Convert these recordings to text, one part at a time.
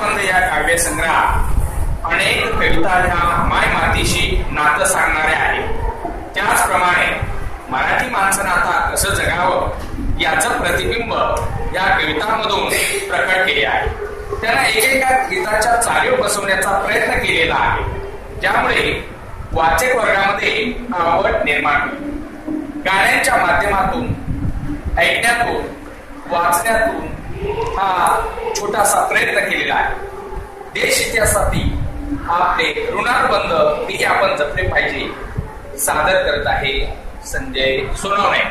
या काव्यसंग्रहात अनेक कविता ह्या माय मातीशी नातं सांगणाऱ्या आहेत. त्याचप्रमाणे मराठी माणसानं आता कसं जगावं याचं प्रतिबिंब या कवितांमधून प्रकट केले आहे. त्यांना एकेका गीताच्या चालीव बसवण्याचा प्रयत्न केलेला आहे. त्यामुळे वाचक वर्गामध्ये आवड निर्माण होईल. गाण्यांच्या माध्यमातून ऐकण्यातून वाचण्यातून हा छोटासा प्रयत्न केलेला आहे. देश इतिहासातील आपले ऋणानुबंध हे आपण जपले पाहिजे. सादर करत आहे संजय सोनवणे.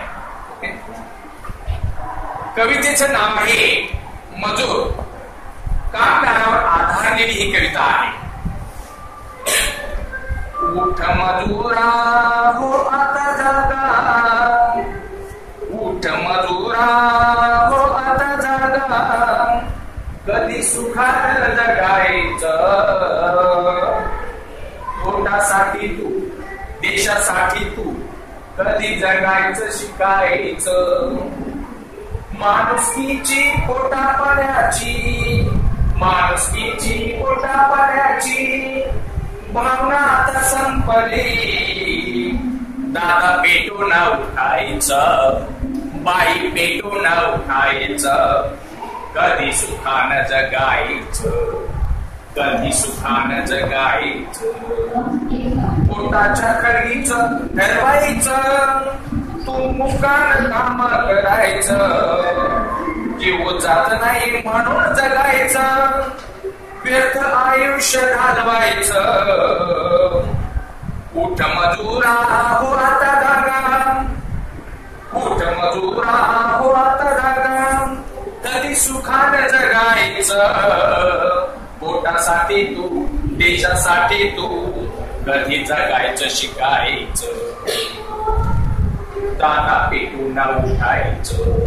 कवितेचं नाव आहे मजूर. कामदारावर आधारलेली ही कविता आहे. उठ मजुरा हो कधी सुखात जगायचं? पोटासाठी तू देशासाठी तू कधी जगायचं शिकायचं? माणुसकीची पोटा पाण्याची माणुसकीची पोटा पाण्याची भावना आता संपली. दादा पेटून उठायचं बाई पेटून उठायचं. कधी सुखान जगायच कधी सुखान जगायच पोटाच्या खडीच ठरवायचं तू मुकान काम करायचं जीव जात नाही म्हणून जगायचं। व्यर्थ आयुष्य घालवायचं। कुठ मजुरा हो आता जागा कुठ मजुरा सुखान जगायचं पोटासाठी तू देशासाठी तू कधी जगायचं शिकायचं. दादा पेटून उठायचं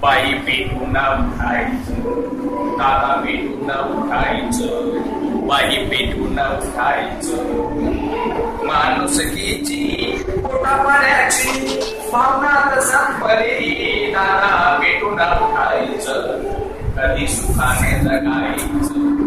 बाई पेटून उठायचं दादा पेटून उठायचं बाई पेटून उठायचं. माणुसकीची पोटा पाण्याची भावना संपली दादा पेटून उठायचं. कधी सुखाने जगायचं